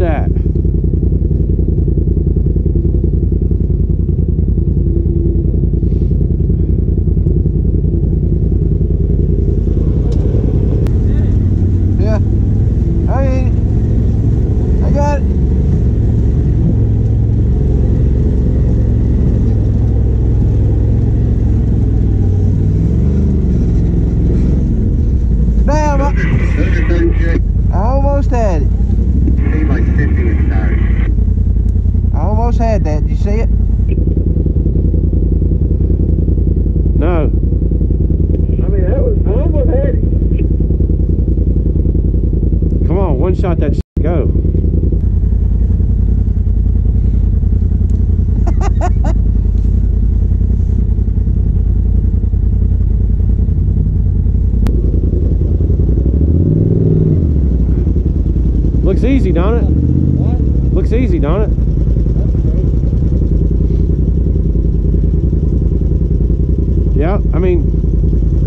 that.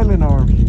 sailing arms.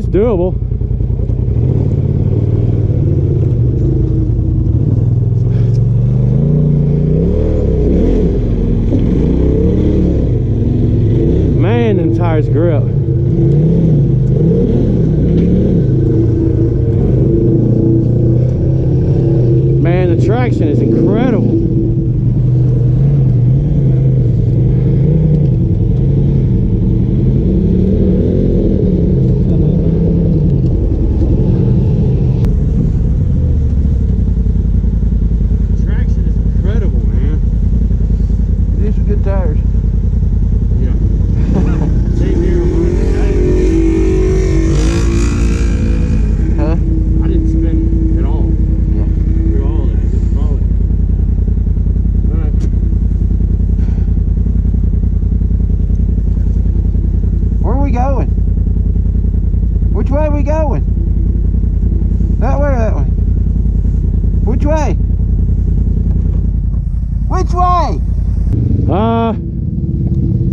It's doable. Man, them tires grip.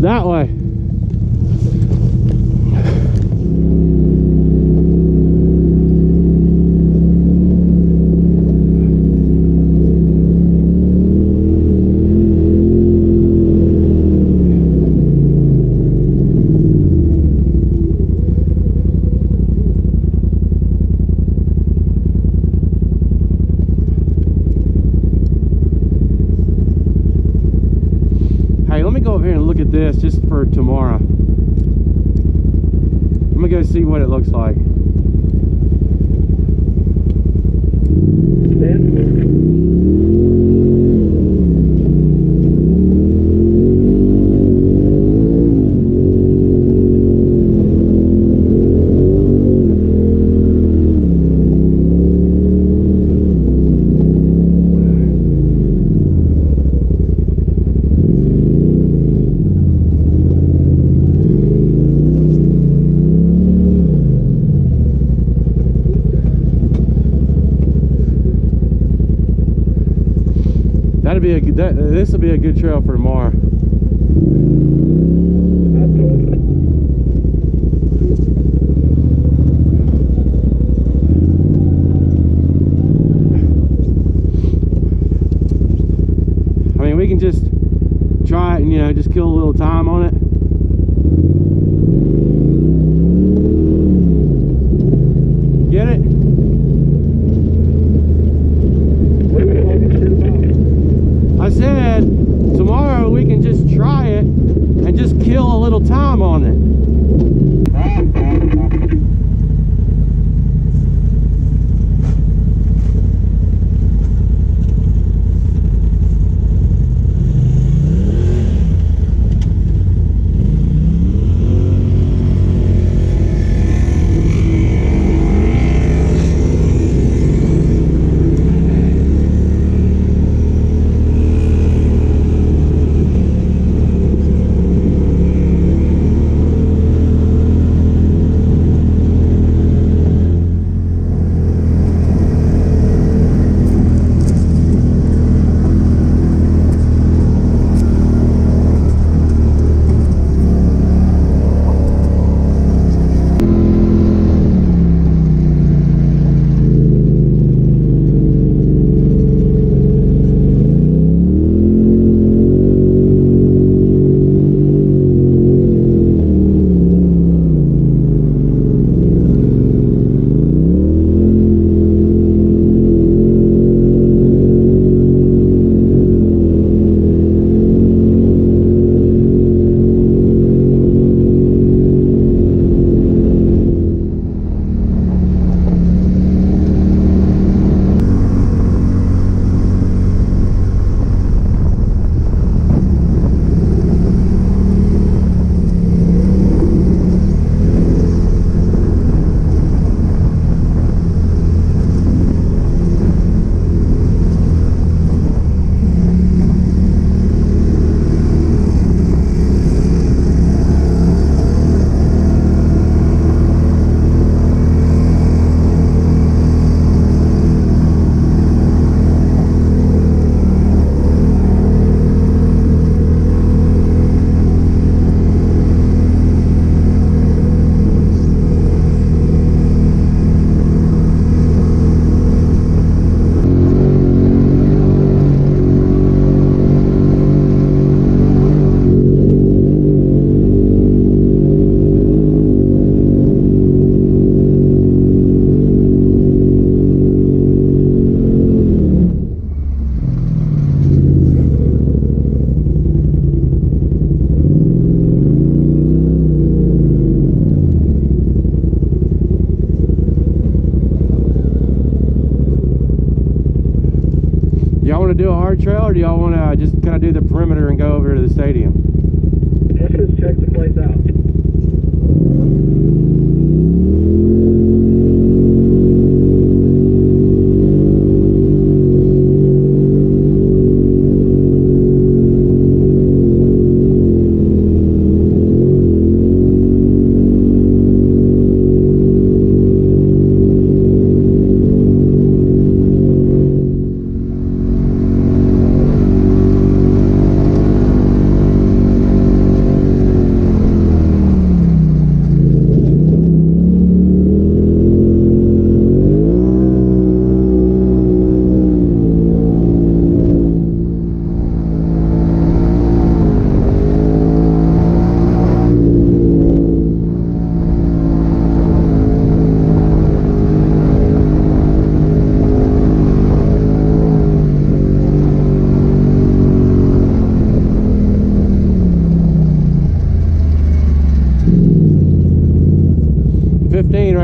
That way.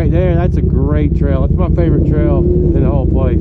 right there, that's a great trail. That's my favorite trail in the whole place.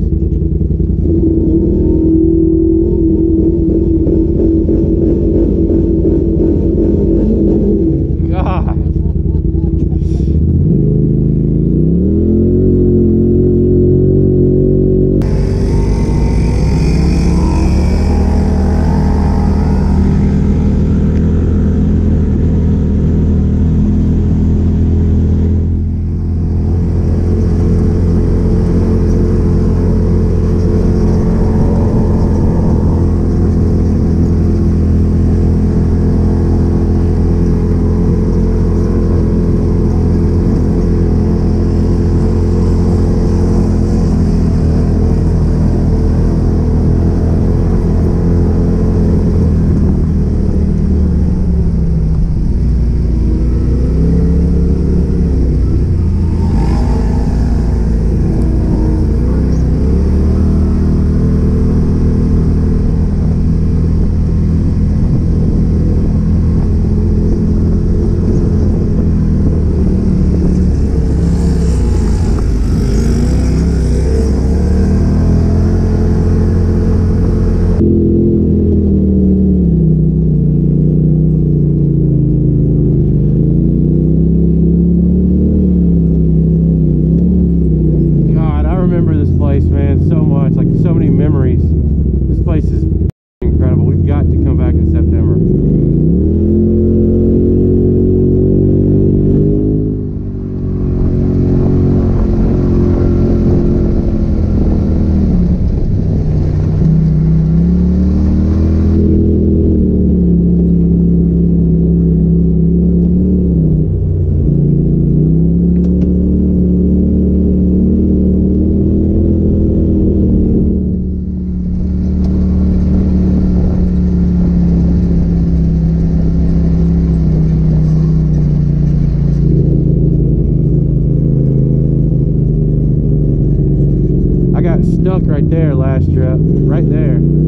right there last trip, right there.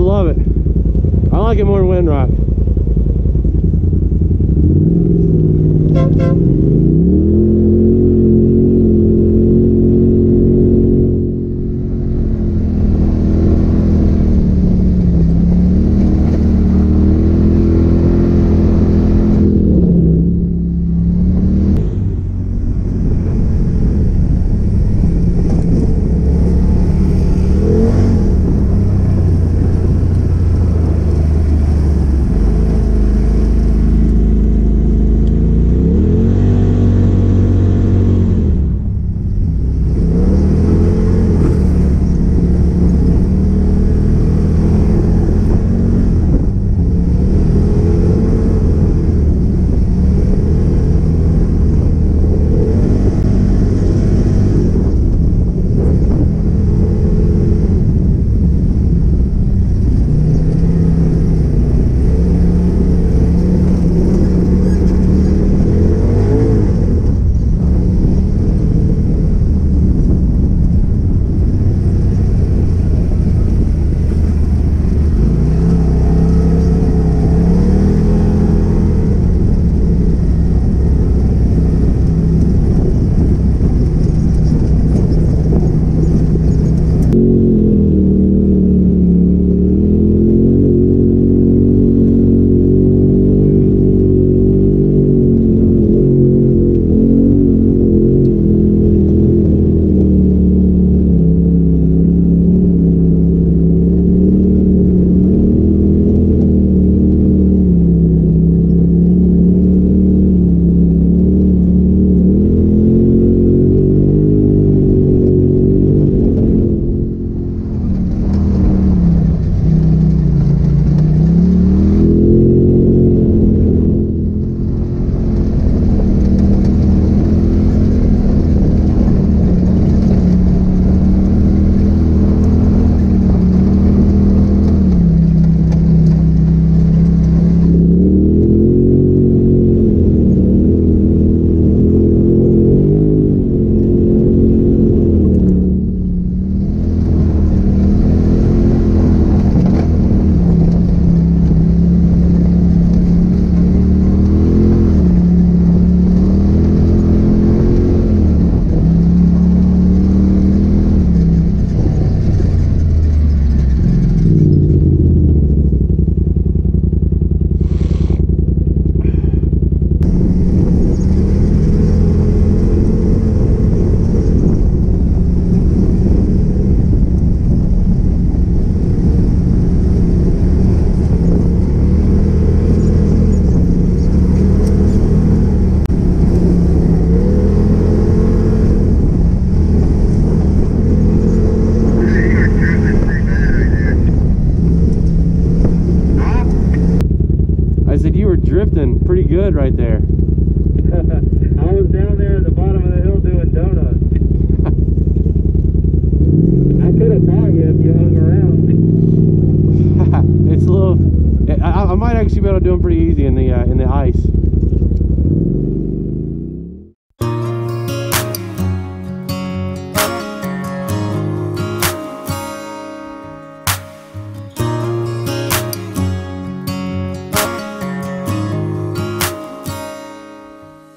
I love it. I like it more Windrock.